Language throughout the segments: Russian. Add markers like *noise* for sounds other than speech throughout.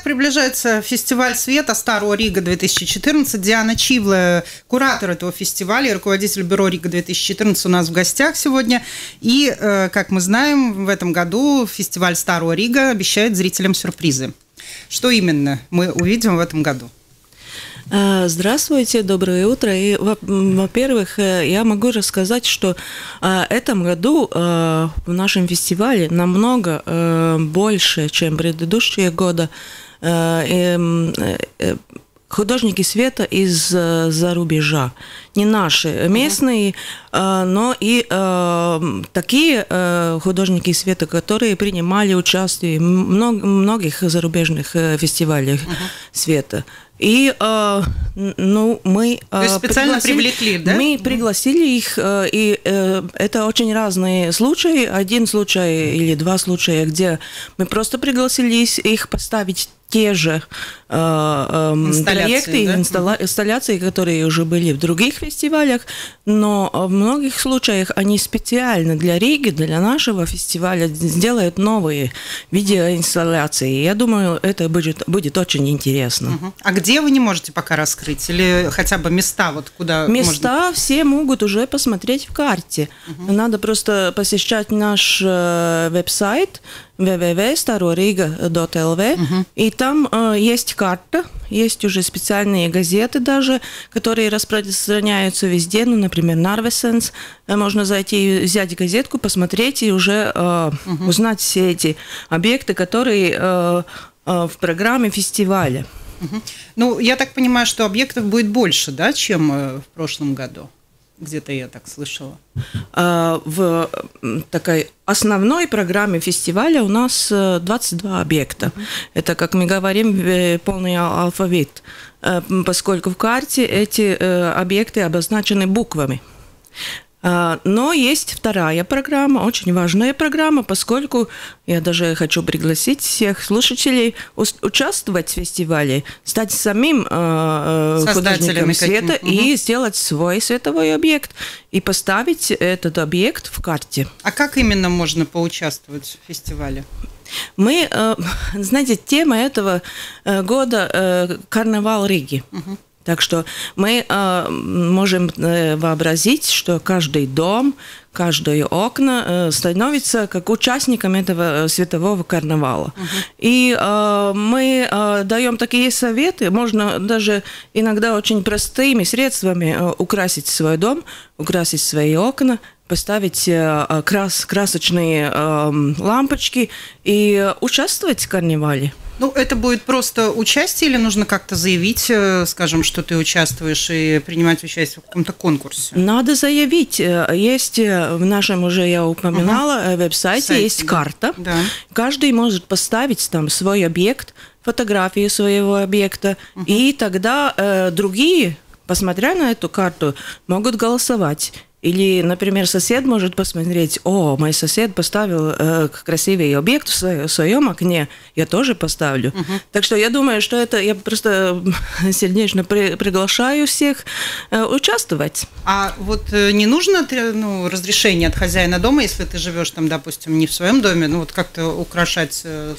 Итак, приближается фестиваль света Staro Rīga 2014. Диана Чивле, куратор этого фестиваля руководитель бюро Рига-2014 у нас в гостях сегодня. И, э, как мы знаем, в этом году фестиваль Staro Rīga обещает зрителям сюрпризы. Что именно мы увидим в этом году? Э, здравствуйте, доброе утро. И, во-первых, э, я могу рассказать, что в этом году в нашем фестивале намного больше, чем предыдущие годы, художники света из-за рубежа. Не наши, местные, uh-huh. но и такие художники света, которые принимали участие в многих зарубежных фестивалях света. И э, ну, мы То есть специально привлекли, да? Мы пригласили их, э, и э, это очень разные случаи. Один случай или два случая, где мы просто пригласили их поставить те же э, э, проекты, да? инсталля, инсталляции, которые уже были в других фестивалях, но в многих случаях они специально для Риги, для нашего фестиваля сделают новые видеоинсталляции. Я думаю, это будет, будет очень интересно. Угу. А где вы не можете пока раскрыть? Или хотя бы места, вот куда Места можно... все могут уже посмотреть в карте. Угу. Надо просто посещать наш э, веб-сайт www.staroriga.lv, угу. и там э, есть карта, есть уже специальные газеты даже, которые распространяются везде, ну, например, Нарвесенс. Э, можно зайти, взять газетку, посмотреть и уже э, угу. узнать все эти объекты, которые э, э, в программе фестиваля. Ну, я так понимаю, что объектов будет больше, да, чем э, в прошлом году? Где-то я так слышала. А, в такой основной программе фестиваля у нас 22 э, объекта. Это, как мы говорим, э, полный алфавит, поскольку в карте эти объекты обозначены буквами. А, но есть вторая программа, очень важная программа, поскольку я даже хочу пригласить всех слушателей участвовать в фестивале, стать самим э, художником света угу. и сделать свой световой объект и поставить этот объект в карте. А как именно можно поучаствовать в фестивале? Мы, э, *laughs* знаете, тема этого э, года «Карнавал Риги». Угу. Так что мы э, можем э, вообразить, что каждый дом, каждое окно э, становится как участником этого светового карнавала. Uh-huh. И э, мы э, даем такие советы, можно даже иногда очень простыми средствами э, украсить свой дом, украсить свои окна, поставить э, крас, красочные э, лампочки и участвовать в карнавале. Ну, это будет просто участие или нужно как-то заявить, э, скажем, что ты участвуешь и принимать участие в каком-то конкурсе? Надо заявить. Э, есть э, в нашем уже, я упоминала, угу. веб-сайте Сайт, есть да. карта. Да. Каждый может поставить там свой объект, фотографии своего объекта, угу. и тогда э, другие, посмотря на эту карту, могут голосовать. Или, например, сосед может посмотреть, о, мой сосед поставил э, красивый объект в, свое, в своем окне, я тоже поставлю. Угу. Так что я думаю, что это я просто *laughs* сердечно при, приглашаю всех э, участвовать. А вот э, не нужно ну, разрешение от хозяина дома, если ты живешь там, допустим, не в своем доме, ну вот как-то украшать э,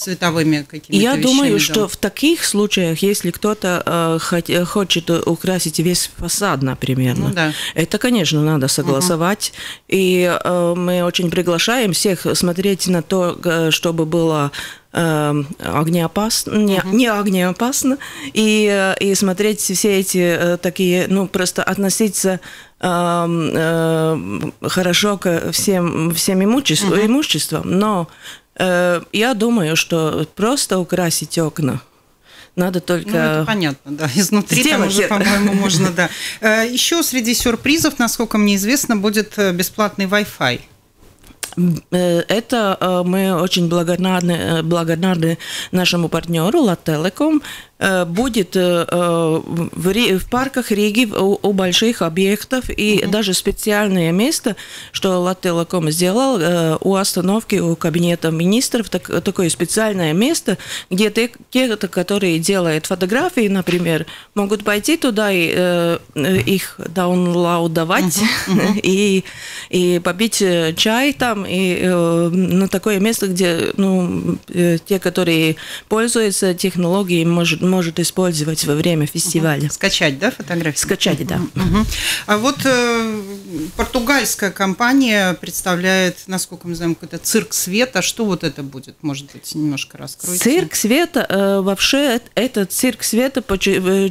цветовыми какими-то Я думаю, да. что в таких случаях, если кто-то э, хочет украсить весь фасад, например, ну, да. это, конечно, надо согласовать. Угу. И э, мы очень приглашаем всех смотреть на то, э, чтобы было э, огнеопасно, не, uh-huh. не огнеопасно, и, э, и смотреть все эти э, такие, ну, просто относиться э, э, хорошо к всем, всем имуществу, uh-huh. имуществам, но Э, я думаю, что просто украсить окна надо только... Ну, это понятно, да. Изнутри там уже, по-моему, можно, да. *laughs* Э, Еще среди сюрпризов, насколько мне известно, будет э, бесплатный Wi-Fi. Это мы очень благодарны, благодарны нашему партнеру Лателеком. Э, будет э, э, в парках Риги у больших объектов и угу. даже специальное место, что Латтелеком сделал у остановки у кабинета министров, так, такое специальное место, где те, те, которые делают фотографии, например, могут пойти туда и э, их даунлоудовать угу, угу. *laughs* и, и попить чай там, и э, ну, такое место, где ну, те, которые пользуются технологией, может может использовать во время фестиваля. Угу. Скачать, да, фотографии? Скачать, да. Угу. А вот э, португальская компания представляет, насколько мы знаем, какой-то цирк света. Что вот это будет? Может быть, немножко раскройте. Цирк света, э, вообще, этот цирк света э,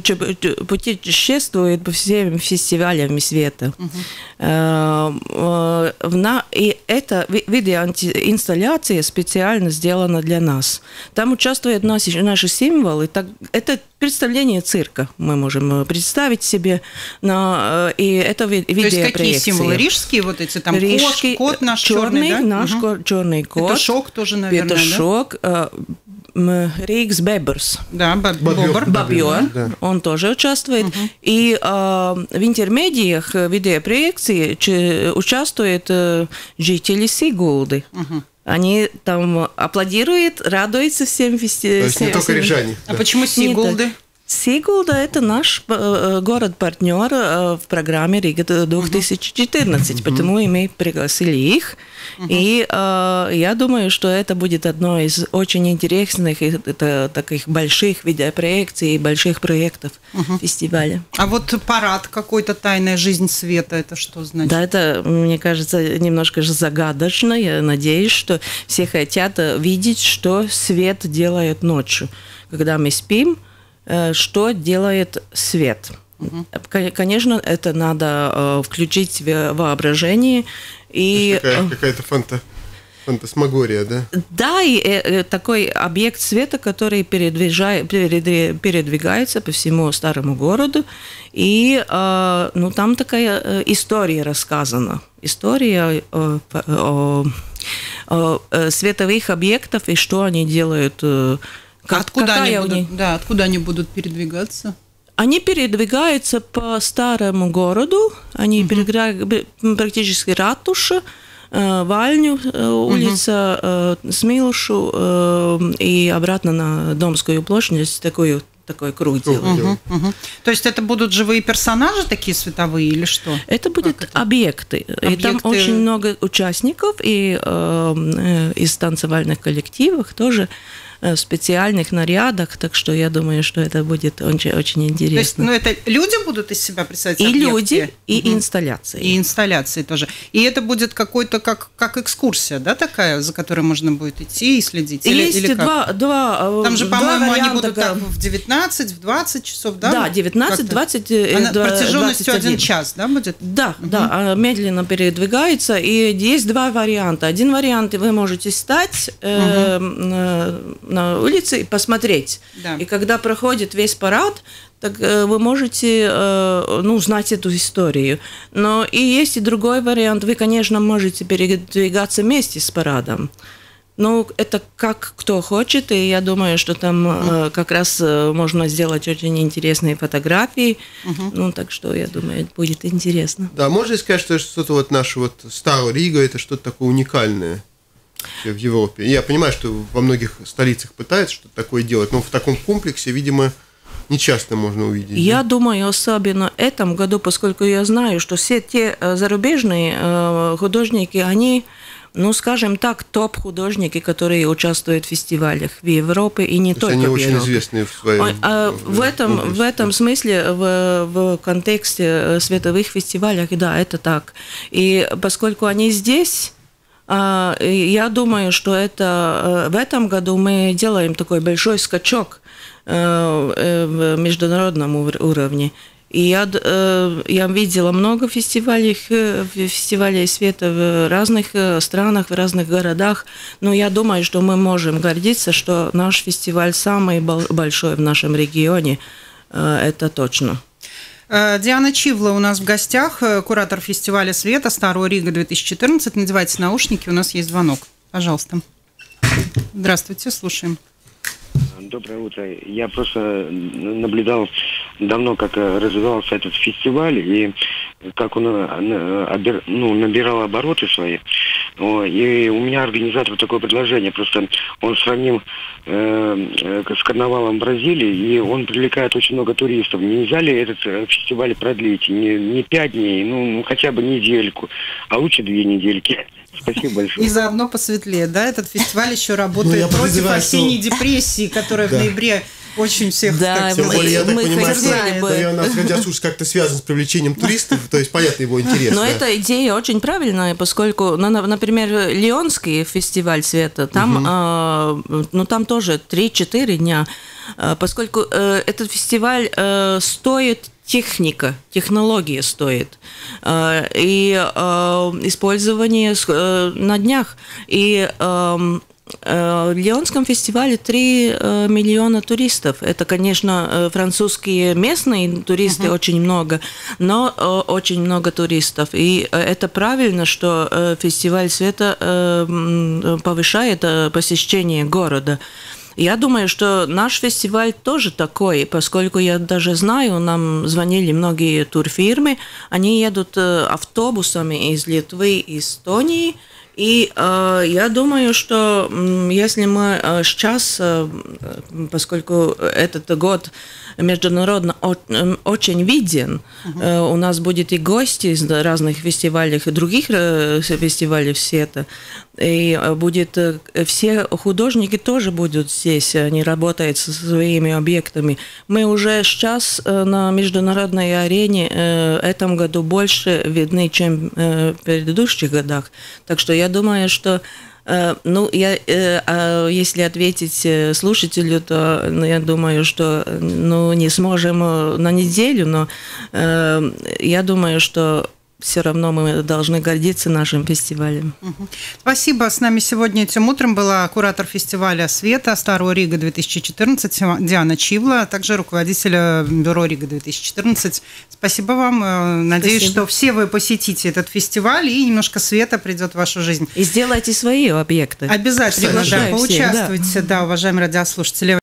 путешествует по всем фестивалям света. Угу. Э, э, и эта видеоинсталляция специально сделана для нас. Там участвуют наши, наши символы. Так, это представление цирка мы можем э, представить себе, на, и это видео То есть какие символы? Рижские вот эти, там Рижский, кот, кот наш черный, черный да? наш угу. черный кот. Это шок тоже, наверное, Это да? Рейкс Беберс. Да, Бобер. Бобер. Да. Он тоже участвует. Угу. И э, в интермедиях видеопроекции участвуют э, жители Сигулды. Угу. Они там аплодируют, радуются всем фестивалям. То есть не только рижане. А да. почему Сигулды? Сигулда – это наш э, город-партнер э, в программе Рига 2014, uh-huh. потому и мы пригласили их. Uh-huh. И э, я думаю, что это будет одно из очень интересных это, таких больших видеопроекций и больших проектов uh-huh. фестиваля. А вот парад какой-то «Тайная жизнь света» – это что значит? Да, это, мне кажется, немножко же загадочно. Я надеюсь, что все хотят видеть, что свет делает ночью. Когда мы спим – Э, что делает свет. Угу. Конечно, это надо э, включить в воображение. И... Какая, э, какая-то фанта... Фантасмагория, да? Да, и э, такой объект света, который передвигается по всему старому городу, и э, ну, там такая история рассказана. История о, о, о, световых объектах и что они делают как, откуда, они будут, да, откуда они будут передвигаться? Они передвигаются по старому городу, они угу. передвигаются практически ратуша, э, Вальню, э, улица, угу. Смилшу и обратно на Домскую площадь, такую такой круг делают. Угу, угу. То есть это будут живые персонажи такие световые или что? Это будут это? объекты. объекты. И там очень много участников и э, из танцевальных коллективов тоже Э, специальных нарядах, так что я думаю, что это будет очень, очень интересно. То есть, ну, это люди будут из себя представлять? И объекты? люди, и угу. инсталляции. И инсталляции тоже. И это будет какой-то, как, как экскурсия, да, такая, за которой можно будет идти и следить? Или, Есть или два, как? два Там же, по-моему, они будут так в 19, в 20 часов, да? Да, 19, 20, Она 20 Протяженностью один час, да, будет? Да, угу. да, медленно передвигается. И есть два варианта. Один вариант, вы можете стать э, угу на улице и посмотреть. Да. И когда проходит весь парад, так э, вы можете э, ну, знать эту историю. Но и есть и другой вариант. Вы, конечно, можете передвигаться вместе с парадом. Ну, это как кто хочет, и я думаю, что там э, как раз э, можно сделать очень интересные фотографии. Uh-huh. Ну, так что я думаю, это будет интересно. Да, можно сказать, что что-то вот наше вот Старая Рига это что-то такое уникальное в Европе. Я понимаю, что во многих столицах пытаются что-то такое делать, но в таком комплексе, видимо, не часто можно увидеть. Я да? думаю, особенно в этом году, поскольку я знаю, что все те э, зарубежные э, художники, они ну, скажем так, топ-художники, которые участвуют в фестивалях в Европе и не То только они в очень Европе. известные в своем... А, а в, этом, в этом смысле, в, в контексте э, световых фестивалях, да, это так. И поскольку они здесь я думаю, что это э, в этом году мы делаем такой большой скачок э, э, в международном уровне. И я, я видела много фестивалей, фестивалей света в разных странах, в разных городах. Но я думаю, что мы можем гордиться, что наш фестиваль самый большой в нашем регионе. Это точно. Э, Диана Чивла у нас в гостях, э, куратор фестиваля света Старого Рига 2014. Надевайте наушники, у нас есть звонок. Пожалуйста. Здравствуйте, слушаем. Доброе утро. Я просто наблюдал давно, как э, развивался этот фестиваль и как он э, ну, набирал обороты свои. И у меня организатор такое предложение. Просто он сравнил э, с карнавалом Бразилии, и он привлекает очень много туристов. Нельзя ли этот фестиваль продлить? Не, не пять дней, ну, ну хотя бы недельку, а лучше две недельки. Спасибо большое. И заодно посветлее, да? Этот фестиваль еще работает ну, против осенней депрессии, которая в ноябре очень всех да, Тем более, я так мы понимаю, что, бы... наверное, радиослушатель как-то связан с привлечением туристов, то есть, понятно, его интерес. Но да. эта идея очень правильная, поскольку, ну, например, Лионский фестиваль света, там, угу. э, ну, там тоже 3-4 дня, э, поскольку э, этот фестиваль э, стоит техника, технология стоит. Э, и э, использование на днях. И эм, в Лионском фестивале 3 миллиона туристов. Это, конечно, французские местные туристы uh-huh. очень много, но очень много туристов. И это правильно, что фестиваль света повышает посещение города. Я думаю, что наш фестиваль тоже такой, поскольку я даже знаю, нам звонили многие турфирмы, они едут э, автобусами из Литвы, Эстонии, и э, я думаю, что если мы э, сейчас, э, поскольку этот год международно очень виден. Uh-huh. У нас будет и гости из разных фестивалей, других э, фестивалей света. И э, будет все художники тоже будут здесь, они работают со своими объектами. Мы уже сейчас на международной арене этом году больше видны, чем в предыдущих годах. Так что я думаю, что Э, ну, я, э, а если ответить э, слушателю, то ну, я думаю, что ну, не сможем на неделю, но я думаю, что все равно мы должны гордиться нашим фестивалем. Спасибо. С нами сегодня этим утром была куратор фестиваля «Света» Старого Рига 2014 Диана Чивла, а также руководитель бюро Рига 2014. Спасибо вам. Э, надеюсь, Спасибо. что все вы посетите этот фестиваль и немножко света придет в вашу жизнь. И сделайте свои объекты. Обязательно, да, поучаствуйте, да. да, уважаемые радиослушатели.